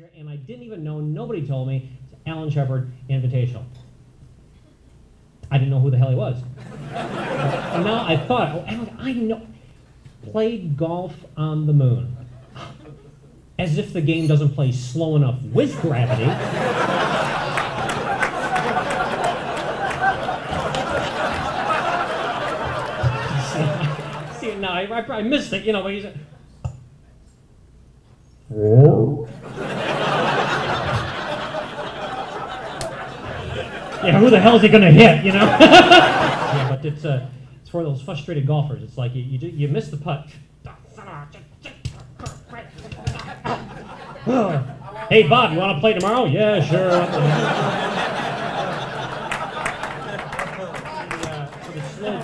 here, and I didn't even know, nobody told me, it's Alan Shepard Invitational. I didn't know who the hell he was. and now I thought, oh, Alan, I know. Played golf on the moon. As if the game doesn't play slow enough with gravity. See, now I, I, I missed it, you know, but he's. Yeah, who the hell is he going to hit, you know? yeah, but it's, uh, it's for those frustrated golfers. It's like you, you, you miss the putt. hey, Bob, you want to play tomorrow? Yeah, sure.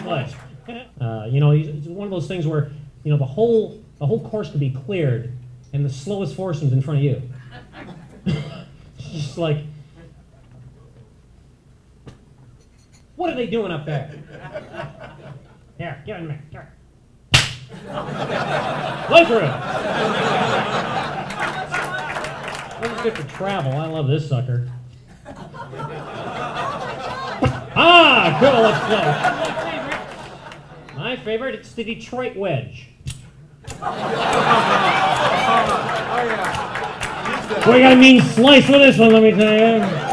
play. Uh, you know, it's one of those things where, you know, the whole, the whole course could be cleared, and the slowest foursome's in front of you. it's just like, What are they doing up there? Here, get in there. Here. Life room. This is good for travel. I love this sucker. Ah, good old flow. My favorite, it's the Detroit wedge. oh, yeah. We got a mean slice with this one, let me tell you.